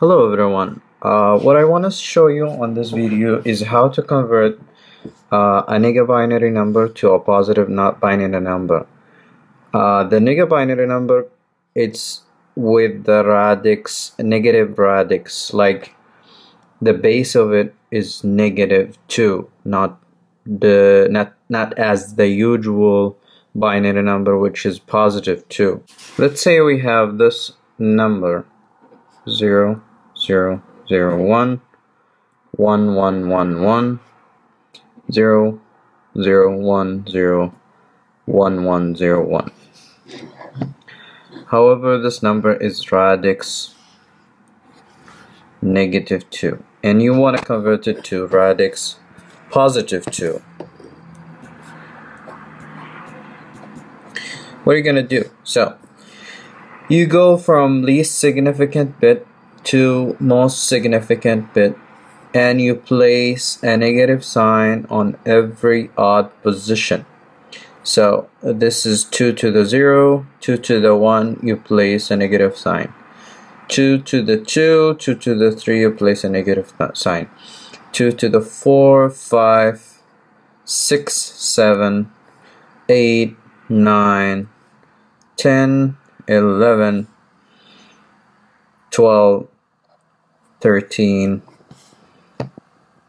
Hello everyone. Uh, what I want to show you on this video is how to convert uh, a negative binary number to a positive not binary number. Uh, the negative binary number it's with the radix negative radix like the base of it is negative 2 not the not not as the usual binary number which is positive 2 let's say we have this number 0 0 0 1 1 1 1 1 0 0 1 0 1 1 0 1 however this number is radix negative 2 and you want to convert it to radix positive 2 what are you gonna do? So you go from least significant bit to most significant bit and you place a negative sign on every odd position. So uh, this is 2 to the 0 2 to the 1 you place a negative sign. 2 to the 2 2 to the 3 you place a negative sign. 2 to the 4 5 6 7 8 9 10 11 12 13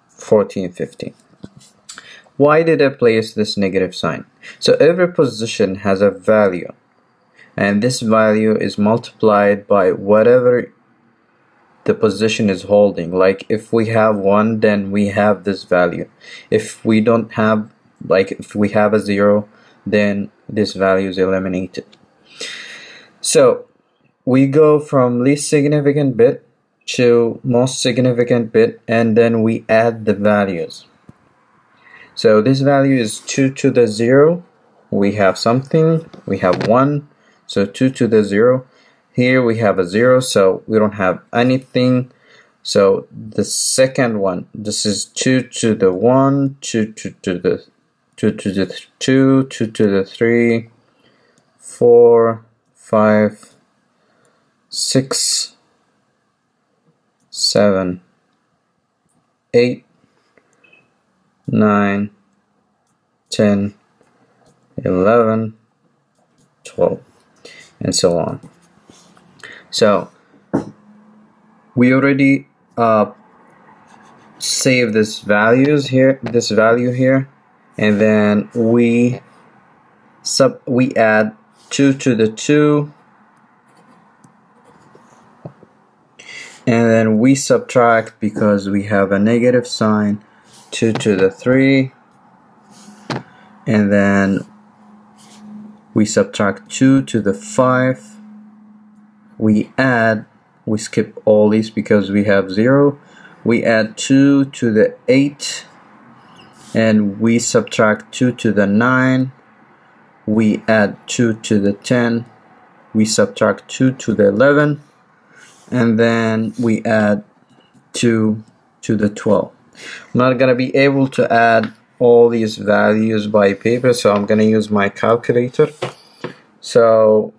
14 15 why did I place this negative sign? So every position has a value and this value is multiplied by whatever the position is holding. Like if we have one then we have this value. If we don't have like if we have a zero then this value is eliminated. So we go from least significant bit to most significant bit and then we add the values. So this value is 2 to the 0. We have something. We have 1. So 2 to the 0. Here we have a 0 so we don't have anything. So the second one, this is 2 to the 1, 2 to, to the 2 to the 2, 2 to the 3, 4, five, six, seven, eight, nine, ten, eleven, twelve, and so on. So we already uh, save this values here, this value here, and then we sub we add 2 to the 2 and then we subtract because we have a negative sign 2 to the 3 and then we subtract 2 to the 5 we add we skip all these because we have 0 we add 2 to the 8 and we subtract 2 to the 9 we add 2 to the 10 we subtract 2 to the 11 and then we add 2 to the 12 I'm not gonna be able to add all these values by paper so I'm gonna use my calculator. So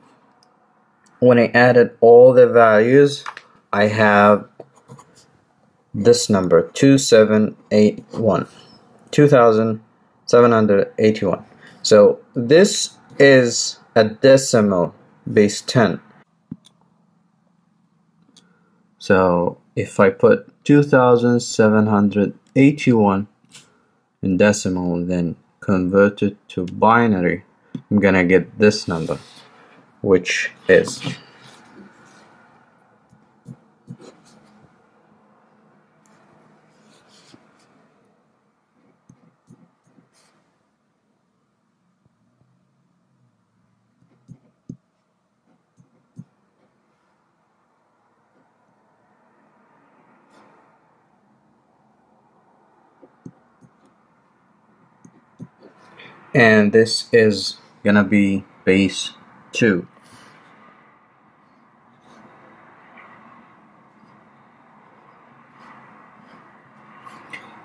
when I added all the values I have this number 2781 2781 so this is a decimal base 10. So if I put 2781 in decimal then convert it to binary, I'm gonna get this number, which is and this is gonna be base 2